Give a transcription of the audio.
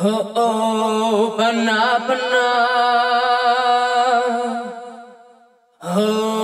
Oh, oh, pernah, pernah. Oh.